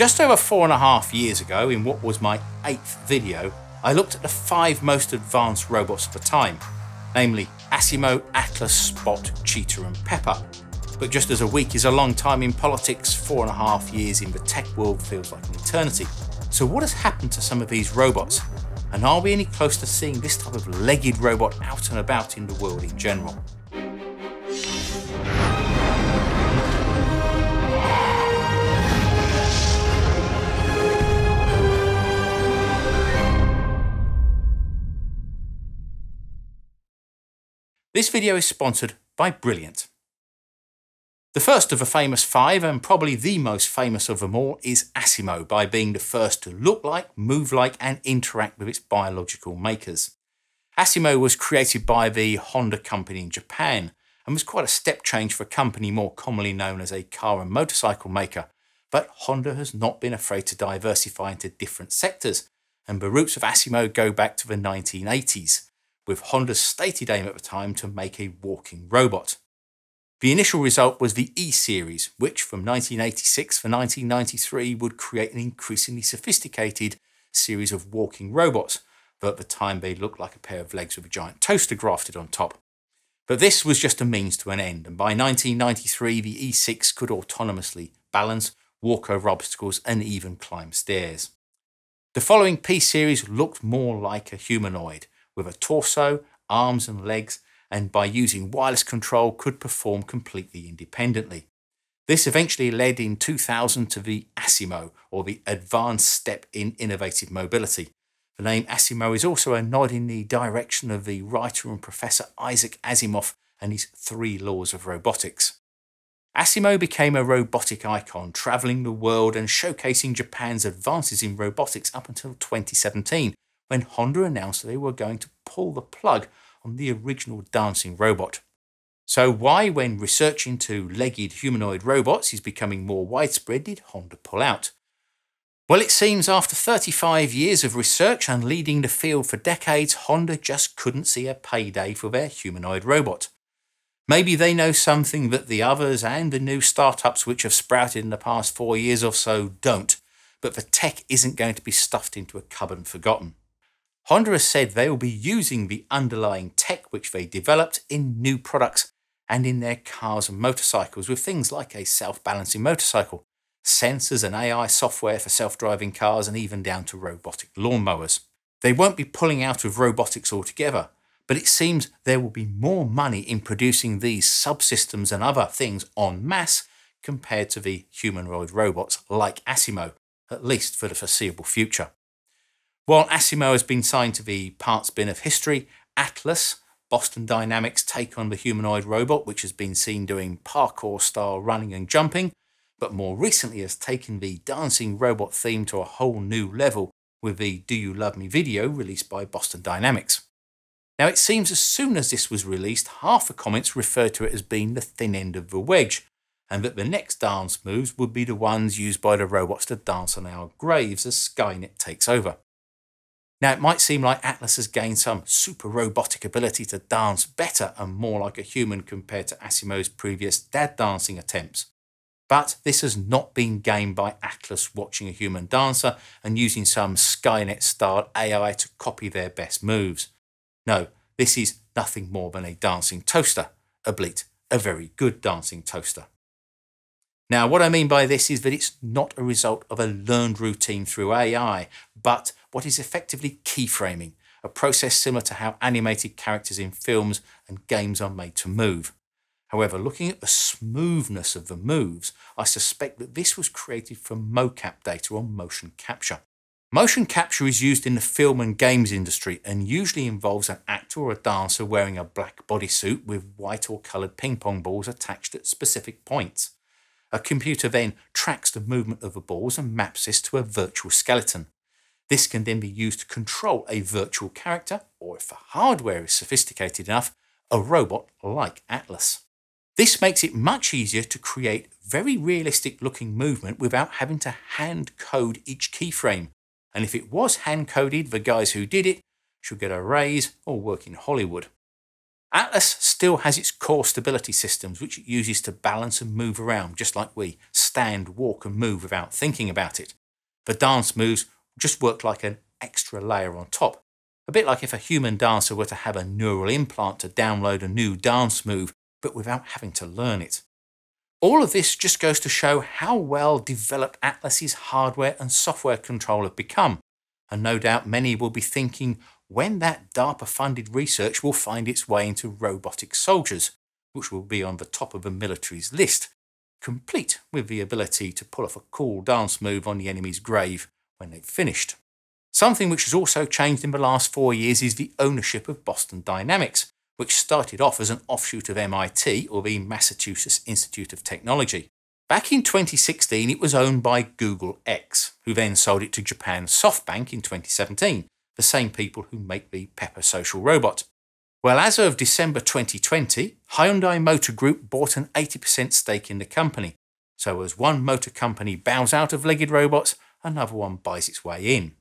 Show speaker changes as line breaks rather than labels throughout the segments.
Just over four and a half years ago, in what was my eighth video, I looked at the five most advanced robots of the time, namely Asimo, Atlas, Spot, Cheetah and Pepper. But just as a week is a long time in politics, four and a half years in the tech world feels like an eternity. So what has happened to some of these robots? And are we any close to seeing this type of legged robot out and about in the world in general? This video is sponsored by Brilliant. The first of the famous five, and probably the most famous of them all, is Asimo, by being the first to look like, move like, and interact with its biological makers. Asimo was created by the Honda company in Japan, and was quite a step change for a company more commonly known as a car and motorcycle maker. But Honda has not been afraid to diversify into different sectors, and the roots of Asimo go back to the 1980s with Honda's stated aim at the time to make a walking robot. The initial result was the E series, which from 1986 for 1993 would create an increasingly sophisticated series of walking robots, though at the time they looked like a pair of legs with a giant toaster grafted on top. But this was just a means to an end, and by 1993 the E6 could autonomously balance, walk over obstacles, and even climb stairs. The following P series looked more like a humanoid, with a torso, arms and legs, and by using wireless control could perform completely independently. This eventually led in 2000 to the ASIMO, or the Advanced Step in Innovative Mobility. The name ASIMO is also a nod in the direction of the writer and professor Isaac Asimov and his three laws of robotics. Asimo became a robotic icon, travelling the world and showcasing Japan's advances in robotics up until 2017, when Honda announced they were going to pull the plug on the original dancing robot. So why, when research into legged humanoid robots is becoming more widespread, did Honda pull out? Well, it seems after 35 years of research and leading the field for decades, Honda just couldn't see a payday for their humanoid robot. Maybe they know something that the others and the new startups which have sprouted in the past four years or so don't, but the tech isn't going to be stuffed into a cupboard and forgotten. Honda has said they will be using the underlying tech which they developed in new products and in their cars and motorcycles with things like a self-balancing motorcycle, sensors and AI software for self-driving cars and even down to robotic lawnmowers. They won't be pulling out of robotics altogether, but it seems there will be more money in producing these subsystems and other things en masse compared to the humanoid robots like Asimo, at least for the foreseeable future. While Asimo has been signed to the parts bin of history, Atlas, Boston Dynamics take on the humanoid robot, which has been seen doing parkour style running and jumping, but more recently has taken the dancing robot theme to a whole new level with the Do You Love Me video released by Boston Dynamics. Now it seems as soon as this was released, half the comments referred to it as being the thin end of the wedge, and that the next dance moves would be the ones used by the robots to dance on our graves as Skynet takes over. Now, it might seem like Atlas has gained some super robotic ability to dance better and more like a human compared to Asimo's previous dad dancing attempts. But this has not been gained by Atlas watching a human dancer and using some Skynet style AI to copy their best moves. No, this is nothing more than a dancing toaster, oblique, a very good dancing toaster. Now, what I mean by this is that it's not a result of a learned routine through AI, but what is effectively keyframing, a process similar to how animated characters in films and games are made to move. However, looking at the smoothness of the moves, I suspect that this was created from mocap data or motion capture. Motion capture is used in the film and games industry and usually involves an actor or a dancer wearing a black bodysuit with white or coloured ping pong balls attached at specific points. A computer then tracks the movement of the balls and maps this to a virtual skeleton. This can then be used to control a virtual character, or if the hardware is sophisticated enough, a robot like Atlas. This makes it much easier to create very realistic looking movement without having to hand code each keyframe. And if it was hand coded, the guys who did it should get a raise or work in Hollywood. Atlas still has its core stability systems, which it uses to balance and move around, just like we stand, walk, and move without thinking about it. The dance moves just worked like an extra layer on top, a bit like if a human dancer were to have a neural implant to download a new dance move, but without having to learn it. All of this just goes to show how well developed Atlas's hardware and software control have become, and no doubt many will be thinking when that DARPA funded research will find its way into robotic soldiers, which will be on the top of a military's list, complete with the ability to pull off a cool dance move on the enemy's grave when they've finished. Something which has also changed in the last four years is the ownership of Boston Dynamics, which started off as an offshoot of MIT or the Massachusetts Institute of Technology. Back in 2016, it was owned by Google X, who then sold it to Japan's SoftBank in 2017, the same people who make the Pepper social robot. Well, as of December 2020, Hyundai Motor Group bought an 80% stake in the company. So, as one motor company bows out of legged robots, another one buys its way in.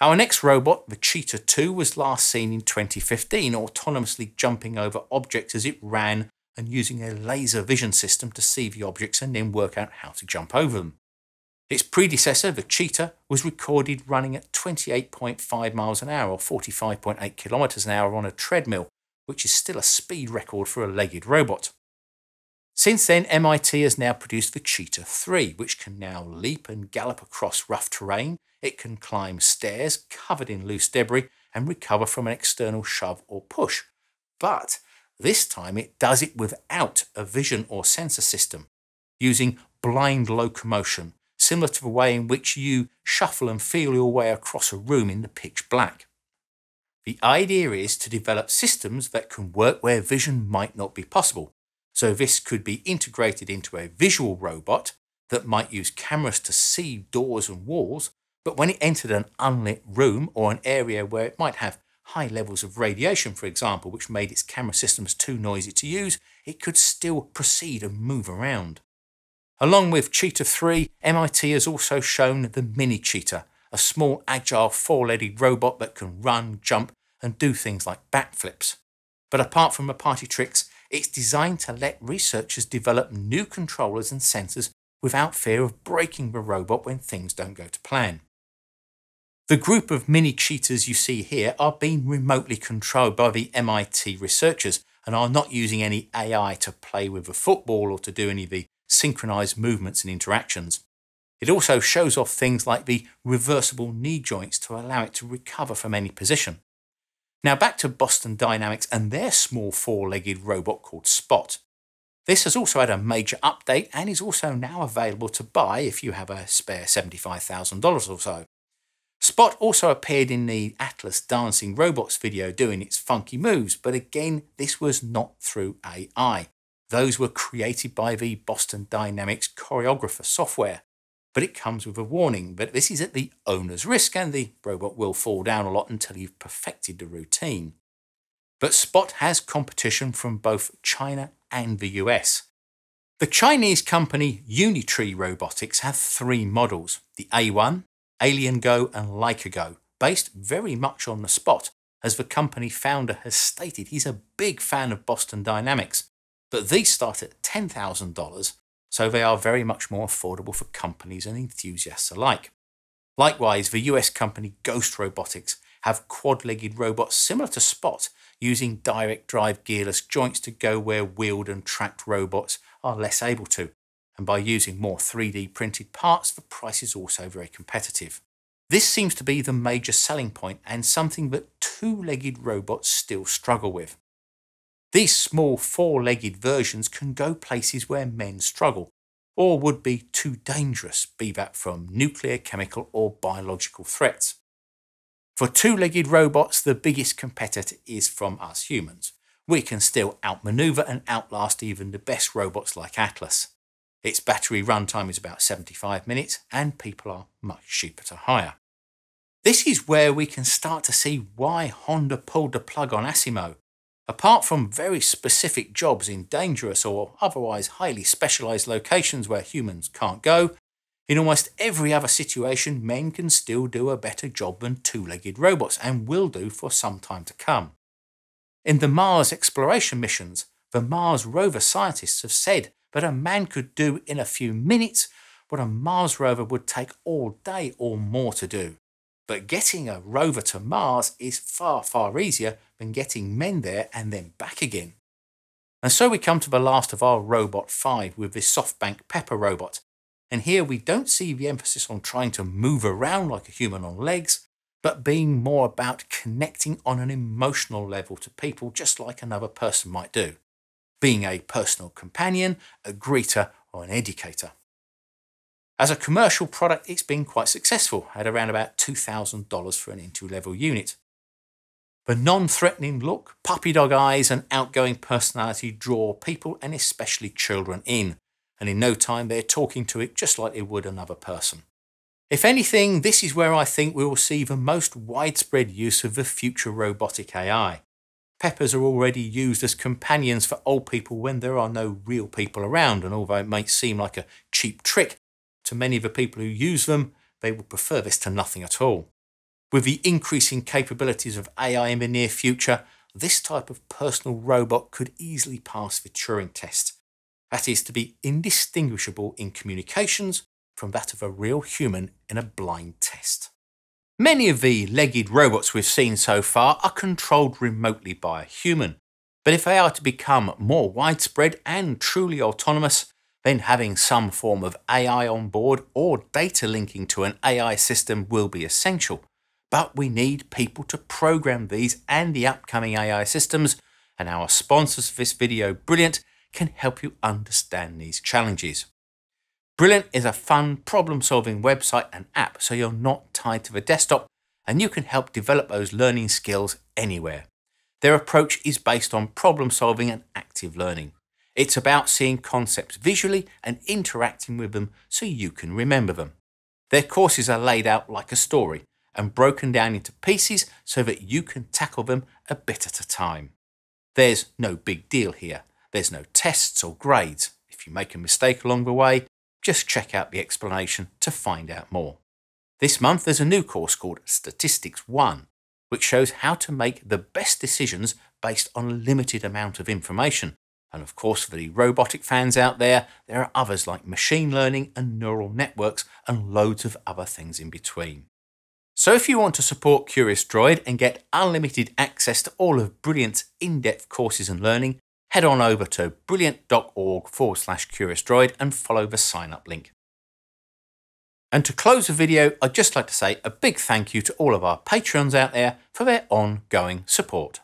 Our next robot, the Cheetah 2, was last seen in 2015, autonomously jumping over objects as it ran and using a laser vision system to see the objects and then work out how to jump over them. Its predecessor, the Cheetah, was recorded running at 28.5 miles an hour or 45.8 kilometers an hour on a treadmill, which is still a speed record for a legged robot. Since then, MIT has now produced the Cheetah 3, which can now leap and gallop across rough terrain. It can climb stairs covered in loose debris and recover from an external shove or push. But this time it does it without a vision or sensor system, using blind locomotion, similar to the way in which you shuffle and feel your way across a room in the pitch black. The idea is to develop systems that can work where vision might not be possible, so this could be integrated into a visual robot that might use cameras to see doors and walls, but when it entered an unlit room or an area where it might have high levels of radiation, for example, which made its camera systems too noisy to use, it could still proceed and move around. Along with Cheetah 3, MIT has also shown the Mini Cheetah, a small agile four-legged robot that can run, jump and do things like backflips. But apart from the party tricks, it's designed to let researchers develop new controllers and sensors without fear of breaking the robot when things don't go to plan. The group of mini cheetahs you see here are being remotely controlled by the MIT researchers and are not using any AI to play with a football or to do any of the synchronized movements and interactions. It also shows off things like the reversible knee joints to allow it to recover from any position. Now back to Boston Dynamics and their small four-legged robot called Spot. This has also had a major update and is also now available to buy if you have a spare $75,000 or so. Spot also appeared in the Atlas Dancing Robots video doing its funky moves, but again, this was not through AI. Those were created by the Boston Dynamics choreographer software but it comes with a warning that this is at the owner's risk and the robot will fall down a lot until you've perfected the routine. But Spot has competition from both China and the US. The Chinese company Unitree Robotics have three models, the A1, AlienGo and Laikago, based very much on the Spot, as the company founder has stated he's a big fan of Boston Dynamics. But these start at $10,000 so they are very much more affordable for companies and enthusiasts alike. Likewise, the US company Ghost Robotics have quad-legged robots similar to Spot, using direct drive gearless joints to go where wheeled and tracked robots are less able to, and by using more 3D printed parts, the price is also very competitive. This seems to be the major selling point and something that two-legged robots still struggle with. These small four-legged versions can go places where men struggle, or would be too dangerous, be that from nuclear, chemical or biological threats. For two-legged robots, the biggest competitor is from us humans. We can still outmaneuver and outlast even the best robots like Atlas. Its battery runtime is about 75 minutes and people are much cheaper to hire. This is where we can start to see why Honda pulled the plug on Asimo Apart from very specific jobs in dangerous or otherwise highly specialised locations where humans can't go, in almost every other situation, men can still do a better job than two legged robots and will do for some time to come. In the Mars exploration missions, the Mars rover scientists have said that a man could do in a few minutes what a Mars rover would take all day or more to do. But getting a rover to Mars is far, far easier than getting men there and then back again. And so we come to the last of our Robot 5 with this SoftBank Pepper robot. And here we don't see the emphasis on trying to move around like a human on legs, but being more about connecting on an emotional level to people just like another person might do. Being a personal companion, a greeter, or an educator. As a commercial product, it's been quite successful at around about $2,000 for an entry level unit. The non threatening look, puppy dog eyes, and outgoing personality draw people and especially children in, and in no time they're talking to it just like they would another person. If anything, this is where I think we will see the most widespread use of the future robotic AI. Peppers are already used as companions for old people when there are no real people around, and although it may seem like a cheap trick, to many of the people who use them, they will prefer this to nothing at all. With the increasing capabilities of AI in the near future, this type of personal robot could easily pass the Turing test. That is to be indistinguishable in communications from that of a real human in a blind test. Many of the legged robots we've seen so far are controlled remotely by a human, but if they are to become more widespread and truly autonomous, then having some form of AI on board or data linking to an AI system will be essential. But we need people to program these and the upcoming AI systems, and our sponsors for this video, Brilliant, can help you understand these challenges. Brilliant is a fun problem solving website and app, so you're not tied to the desktop and you can help develop those learning skills anywhere. Their approach is based on problem solving and active learning. It's about seeing concepts visually and interacting with them so you can remember them. Their courses are laid out like a story and broken down into pieces so that you can tackle them a bit at a time. There's no big deal here. There's no tests or grades. If you make a mistake along the way, just check out the explanation to find out more. This month there's a new course called Statistics 1, which shows how to make the best decisions based on a limited amount of information and of course, for the robotic fans out there, there are others like machine learning and neural networks and loads of other things in between. So if you want to support Curious Droid and get unlimited access to all of Brilliant's in-depth courses and learning, head on over to brilliant.org forward slash Curious Droid and follow the sign up link. And to close the video, I'd just like to say a big thank you to all of our Patreons out there for their ongoing support.